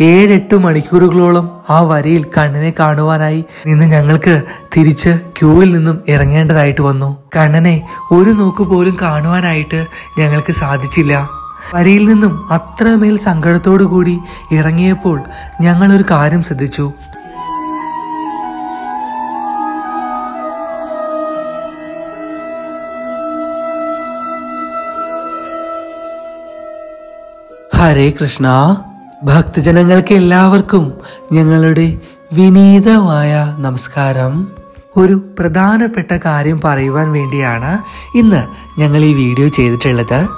ഏഴെട്ട് മണിക്കൂറുകളോളം ആ വരിയിൽ കണ്ണനെ കാണുവാനായി നിന്ന് ഞങ്ങൾക്ക് തിരിച്ച് ക്യൂവിൽ നിന്നും ഇറങ്ങേണ്ടതായിട്ട് വന്നു. കണ്ണനെ ഒരു നോക്ക് പോലും കാണുവാനായിട്ട് ഞങ്ങൾക്ക് സാധിച്ചില്ല. വരിയിൽ നിന്നും അത്രമേൽ സങ്കടത്തോടു കൂടി ഇറങ്ങിയപ്പോൾ ഞങ്ങൾ ഒരു കാര്യം ശ്രദ്ധിച്ചു. ഹരേ കൃഷ്ണ. ഭക്തജനങ്ങൾക്ക് എല്ലാവർക്കും ഞങ്ങളുടെ വിനീതമായ നമസ്കാരം. ഒരു പ്രധാനപ്പെട്ട കാര്യം പറയുവാൻ വേണ്ടിയാണ് ഇന്ന് ഞങ്ങൾ ഈ വീഡിയോ ചെയ്തിട്ടുള്ളത്.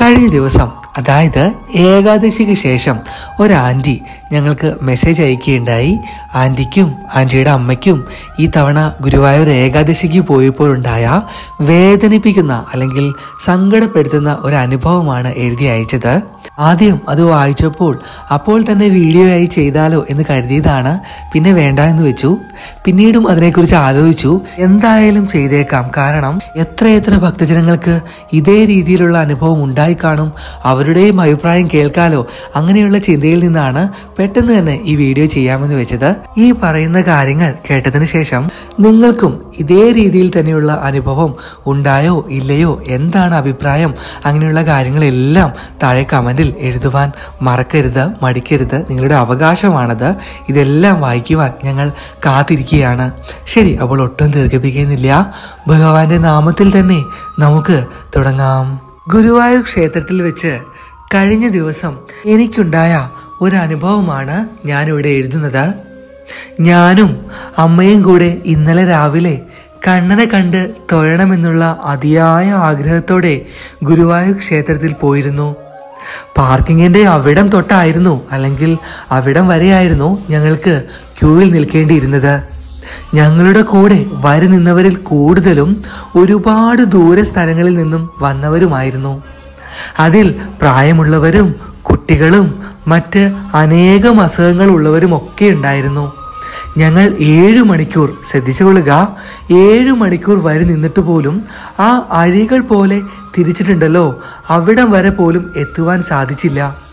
കഴിഞ്ഞ ദിവസം അതായത് ഏകാദശിക്ക് ശേഷം ഒരു ആന്റി ഞങ്ങൾക്ക് മെസ്സേജ് അയക്കുകയുണ്ടായി. ആന്റിക്കും ആന്റിയുടെ അമ്മയ്ക്കും ഈ തവണ ഗുരുവായൂർ ഏകാദശിക്ക് പോയപ്പോഴുണ്ടായ വേദനിപ്പിക്കുന്ന അല്ലെങ്കിൽ സങ്കടപ്പെടുത്തുന്ന ഒരു അനുഭവമാണ് എഴുതി അയച്ചത്. ആദ്യം അത് വായിച്ചപ്പോൾ അപ്പോൾ തന്നെ വീഡിയോ ആയി ചെയ്താലോ എന്ന് കരുതിയതാണ്. പിന്നെ വേണ്ട എന്ന് വെച്ചു. പിന്നീടും അതിനെക്കുറിച്ച് ആലോചിച്ചു. എന്തായാലും ചെയ്തേക്കാം. കാരണം എത്രയെത്ര ഭക്തജനങ്ങൾക്ക് ഇതേ രീതിയിലുള്ള അനുഭവം ഉണ്ടായി കാണും. അവരുടെയും അഭിപ്രായം കേൾക്കാലോ. അങ്ങനെയുള്ള ചിന്തയിൽ നിന്നാണ് പെട്ടെന്ന് തന്നെ ഈ വീഡിയോ ചെയ്യാമെന്ന് വെച്ചത്. ഈ പറയുന്ന കാര്യങ്ങൾ കേട്ടതിന് ശേഷം നിങ്ങൾക്കും ഇതേ രീതിയിൽ തന്നെയുള്ള അനുഭവം ഉണ്ടായോ ഇല്ലയോ എന്താണ് അഭിപ്രായം അങ്ങനെയുള്ള കാര്യങ്ങളെല്ലാം താഴെ കമന്റിൽ എഴുതുവാൻ മറക്കരുത് മടിക്കരുത്. നിങ്ങളുടെ അവകാശമാണത്. ഇതെല്ലാം വായിക്കുവാൻ ഞങ്ങൾ കാത്തിരിക്കുകയാണ്. ശരി അപ്പോൾ ഒട്ടും ദീർഘിപ്പിക്കുന്നില്ല. ഭഗവാന്റെ നാമത്തിൽ തന്നെ നമുക്ക് തുടങ്ങാം. ഗുരുവായൂർ ക്ഷേത്രത്തിൽ വെച്ച് കഴിഞ്ഞ ദിവസം എനിക്കുണ്ടായ ഒരു അനുഭവമാണ് ഞാനിവിടെ എഴുതുന്നത്. ഞാനും അമ്മയും കൂടെ ഇന്നലെ രാവിലെ കണ്ണനെ കണ്ട് തൊഴണമെന്നുള്ള അതിയായ ആഗ്രഹത്തോടെ ഗുരുവായൂർ ക്ഷേത്രത്തിൽ പോയിരുന്നു. പാർക്കിങ്ങിന്റെ അവിടം തൊട്ടായിരുന്നു അല്ലെങ്കിൽ അവിടം വരെയായിരുന്നു ഞങ്ങൾക്ക് ക്യൂവിൽ നിൽക്കേണ്ടിയിരുന്നത്. ഞങ്ങളുടെ കൂടെ വരി നിന്നവരിൽ കൂടുതലും ഒരുപാട് ദൂര സ്ഥലങ്ങളിൽ നിന്നും വന്നവരുമായിരുന്നു. അതിൽ പ്രായമുള്ളവരും കുട്ടികളും മറ്റ് അനേകം അസുഖങ്ങൾ ഉള്ളവരും ഒക്കെ ഉണ്ടായിരുന്നു. ഞങ്ങൾ ഏഴു മണിക്കൂർ ശ്രദ്ധിച്ചുകൊള്ളുക ഏഴു മണിക്കൂർ വരി നിന്നിട്ട് പോലും ആ അഴികൾ പോലെ തിരിച്ചിട്ടുണ്ടല്ലോ അവിടം വരെ പോലും എത്തുവാൻ സാധിച്ചില്ല.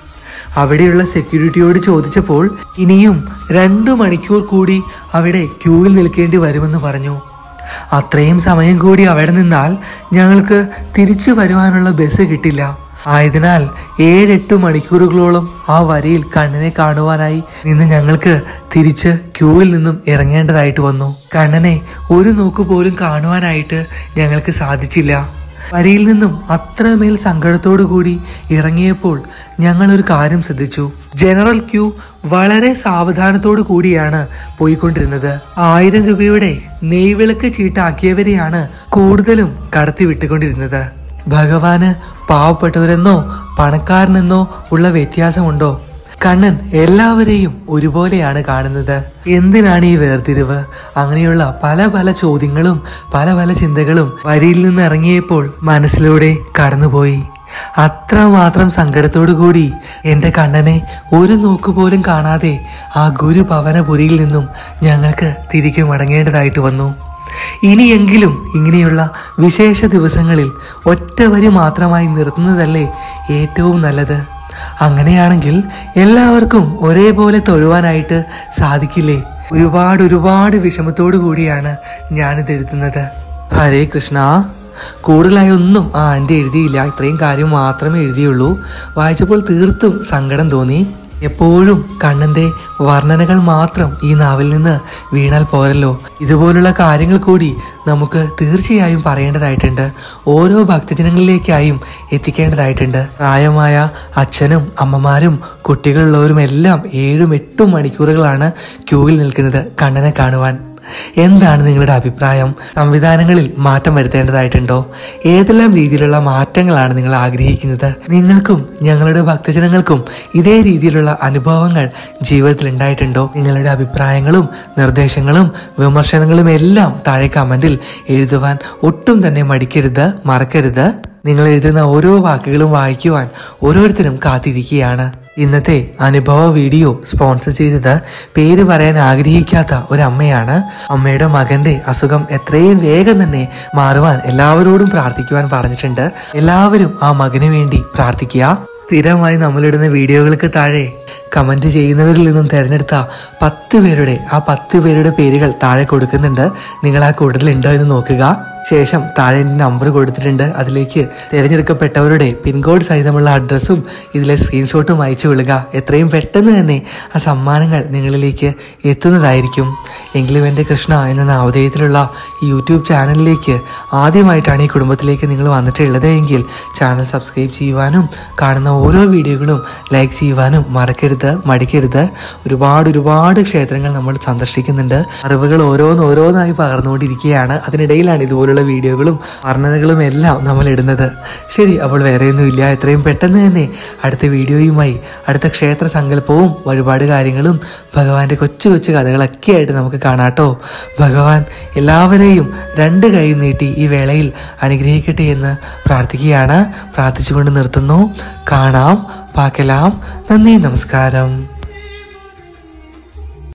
അവിടെയുള്ള സെക്യൂരിറ്റിയോട് ചോദിച്ചപ്പോൾ ഇനിയും രണ്ടു മണിക്കൂർ കൂടി അവിടെ ക്യൂവിൽ നിൽക്കേണ്ടി വരുമെന്ന് പറഞ്ഞു. അത്രയും സമയം കൂടി അവിടെ നിന്നാൽ ഞങ്ങൾക്ക് തിരിച്ചു വരുവാനുള്ള ബസ് കിട്ടില്ല. ആയതിനാൽ ഏഴെട്ട് മണിക്കൂറുകളോളം ആ വരിയിൽ കണ്ണനെ കാണുവാനായി നിന്ന് ഞങ്ങൾക്ക് തിരിച്ച് ക്യൂവിൽ നിന്നും ഇറങ്ങേണ്ടതായിട്ട് വന്നു. കണ്ണനെ ഒരു നോക്ക് പോലും കാണുവാനായിട്ട് ഞങ്ങൾക്ക് സാധിച്ചില്ല. വരിയിൽ നിന്നും അത്രമേൽ സങ്കടത്തോടു കൂടി ഇറങ്ങിയപ്പോൾ ഞങ്ങൾ ഒരു കാര്യം ശ്രദ്ധിച്ചു. ജനറൽ ക്യൂ വളരെ സാവധാനത്തോടു കൂടിയാണ് പോയിക്കൊണ്ടിരുന്നത്. ആയിരം രൂപയുടെ നെയ്വിളക്ക് ചീട്ടാക്കിയവരെയാണ് കൂടുതലും കടത്തി വിട്ടുകൊണ്ടിരുന്നത് ഭഗവാന് പാവപ്പെട്ടവരെന്നോ പണക്കാരനെന്നോ ഉള്ള വ്യത്യാസമുണ്ടോ? കണ്ണൻ എല്ലാവരെയും ഒരുപോലെയാണ് കാണുന്നത്. എന്തിനാണ് ഈ വേർതിരിവ്? അങ്ങനെയുള്ള പല പല ചോദ്യങ്ങളും പല പല ചിന്തകളും വരിയിൽ നിന്ന് ഇറങ്ങിയപ്പോൾ മനസ്സിലൂടെ കടന്നുപോയി. അത്രമാത്രം സങ്കടത്തോടു കൂടി എന്റെ കണ്ണനെ ഒരു നോക്ക് പോലും കാണാതെ ആ ഗുരുഭവനപുരിയിൽ നിന്നും ഞങ്ങൾക്ക് തിരികെ മടങ്ങേണ്ടതായിട്ട് വന്നു. ഇനിയെങ്കിലും ഇങ്ങനെയുള്ള വിശേഷ ദിവസങ്ങളിൽ ഒറ്റവരി മാത്രമായി നിർത്തുന്നതല്ലേ ഏറ്റവും നല്ലത്? അങ്ങനെയാണെങ്കിൽ എല്ലാവർക്കും ഒരേപോലെ തൊഴുവാനായിട്ട് സാധിക്കില്ലേ? ഒരുപാട് ഒരുപാട് വിഷമത്തോടു കൂടിയാണ് ഞാനിത് എഴുതുന്നത്. ഹരേ കൃഷ്ണ. കൂടുതലായി ഒന്നും ആ എന്റെ എഴുതിയില്ല. ഇത്രയും കാര്യം മാത്രമേ എഴുതിയുള്ളൂ. വായിച്ചപ്പോൾ തീർത്തും സങ്കടം തോന്നി. എപ്പോഴും കണ്ണന്റെ വർണനകൾ മാത്രം ഈ നാവിൽ നിന്ന് വീണാൽ പോരല്ലോ. ഇതുപോലുള്ള കാര്യങ്ങൾ കൂടി നമുക്ക് തീർച്ചയായും പറയേണ്ടതായിട്ടുണ്ട്. ഓരോ ഭക്തജനങ്ങളിലേക്കായും എത്തിക്കേണ്ടതായിട്ടുണ്ട്. പ്രായമായ അച്ഛനും അമ്മമാരും കുട്ടികളുള്ളവരും എല്ലാം ഏഴും എട്ടും മണിക്കൂറുകളാണ് ക്യൂവിൽ നിൽക്കുന്നത് കണ്ണനെ കാണുവാൻ. എന്താണ് നിങ്ങളുടെ അഭിപ്രായം? സംവിധാനങ്ങളിൽ മാറ്റം വരുത്തേണ്ടതായിട്ടുണ്ടോ? ഏതെല്ലാം രീതിയിലുള്ള മാറ്റങ്ങളാണ് നിങ്ങൾ ആഗ്രഹിക്കുന്നത്? നിങ്ങൾക്കും ഞങ്ങളുടെ ഭക്തജനങ്ങൾക്കും ഇതേ രീതിയിലുള്ള അനുഭവങ്ങൾ ജീവിതത്തിൽ ഉണ്ടായിട്ടുണ്ടോ? നിങ്ങളുടെ അഭിപ്രായങ്ങളും നിർദ്ദേശങ്ങളും വിമർശനങ്ങളും എല്ലാം താഴെ കമന്റിൽ എഴുതുവാൻ ഒട്ടും തന്നെ മടിക്കരുത് മറക്കരുത്. നിങ്ങൾ എഴുതുന്ന ഓരോ വാക്കുകളും വായിക്കുവാൻ ഓരോരുത്തരും കാത്തിരിക്കുകയാണ്. ഇന്നത്തെ അനുഭവ വീഡിയോ സ്പോൺസർ ചെയ്തത് പേര് പറയാൻ ആഗ്രഹിക്കാത്ത ഒരു അമ്മയാണ് അമ്മയുടെ മകന്റെ അസുഖം എത്രയും വേഗം തന്നെ മാറുവാൻ എല്ലാവരോടും പ്രാർത്ഥിക്കുവാൻ പറഞ്ഞിട്ടുണ്ട്. എല്ലാവരും ആ മകന് വേണ്ടി പ്രാർത്ഥിക്കുക. സ്ഥിരമായി നമ്മളിടുന്ന വീഡിയോകൾക്ക് താഴെ കമന്റ് ചെയ്യുന്നവരിൽ നിന്നും തിരഞ്ഞെടുത്ത പത്ത് പേരുടെ ആ പത്ത് പേരുടെ പേരുകൾ താഴെ കൊടുക്കുന്നുണ്ട്. നിങ്ങൾ ആ കൂട്ടത്തിലുണ്ടോ എന്ന് നോക്കുക. ശേഷം താഴെ എന്റെ നമ്പർ കൊടുത്തിട്ടുണ്ട്. അതിലേക്ക് തിരഞ്ഞെടുക്കപ്പെട്ടവരുടെ പിൻകോഡ് സഹിതമുള്ള അഡ്രസ്സും ഇതിലെ സ്ക്രീൻഷോട്ടും അയച്ചു വിളുക എത്രയും പെട്ടെന്ന് തന്നെ ആ സമ്മാനങ്ങൾ നിങ്ങളിലേക്ക് എത്തുന്നതായിരിക്കും. എങ്കിലും എന്റെ കൃഷ്ണ എന്ന നാമധേയത്തിലുള്ള ഈ യൂട്യൂബ് ചാനലിലേക്ക് ആദ്യമായിട്ടാണ് ഈ കുടുംബത്തിലേക്ക് നിങ്ങൾ വന്നിട്ടുള്ളത് എങ്കിൽ ചാനൽ സബ്സ്ക്രൈബ് ചെയ്യുവാനും കാണുന്ന ഓരോ വീഡിയോകളും ലൈക്ക് ചെയ്യുവാനും മറക്കരുത് മടിക്കരുത്. ഒരുപാട് ഒരുപാട് ക്ഷേത്രങ്ങൾ നമ്മൾ സന്ദർശിക്കുന്നുണ്ട്. അറിവുകൾ ഓരോന്ന് ഓരോന്നായി പകർന്നുകൊണ്ടിരിക്കുകയാണ്. അതിനിടയിലാണ് ഇതുപോലുള്ള വീഡിയോകളും വർണനകളും എല്ലാം നമ്മൾ ഇടുന്നത്. ശരി അപ്പോൾ വേറെയൊന്നുമില്ല എത്രയും പെട്ടെന്ന് തന്നെ അടുത്ത വീഡിയോയുമായി അടുത്ത ക്ഷേത്ര സങ്കല്പവും വഴിപാട് കാര്യങ്ങളും ഭഗവാന്റെ കൊച്ചു കൊച്ചു കഥകളൊക്കെ ആയിട്ട് നമുക്ക് കാണാട്ടോ ഭഗവാൻ എല്ലാവരെയും രണ്ട് കൈ നീട്ടി ഈ വേളയിൽ അനുഗ്രഹിക്കട്ടെ എന്ന് പ്രാർത്ഥിക്കുകയാണ്. പ്രാർത്ഥിച്ചുകൊണ്ട് നിർത്തുന്നു. കാണാം പാക്കലാം. നന്ദി നമസ്കാരം.